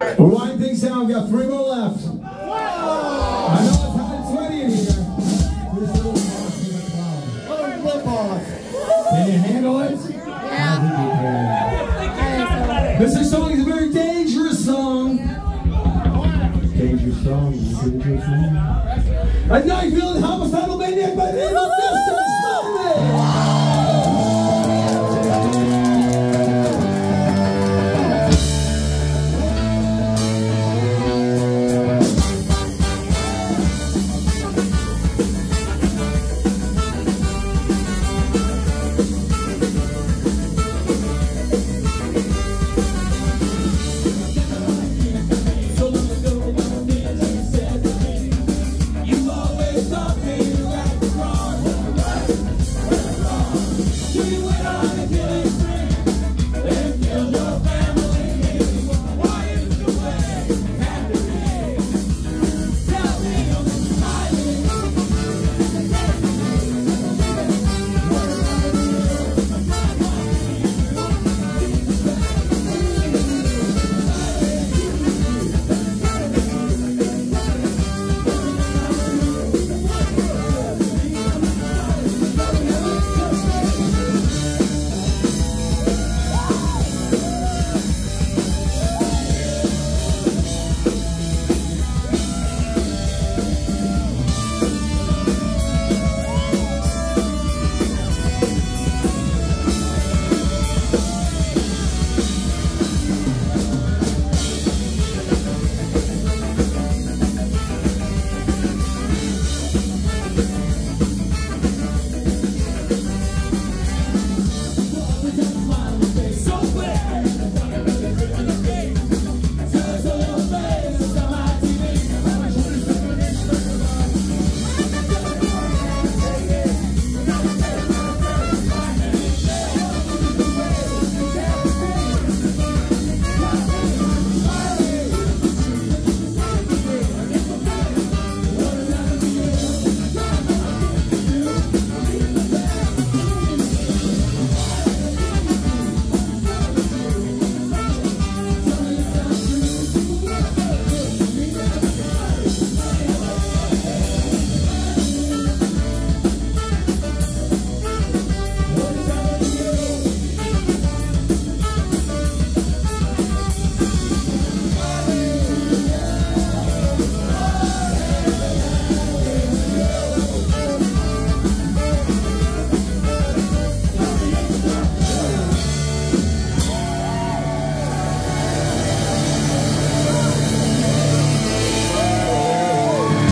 We're winding things down. We got three more left. I know it's hot and sweaty in here. Here's the. Can you handle it? Yeah. This song is a very dangerous song. Dangerous song. Dangerous song. A night feeling homicidal maniac by the name of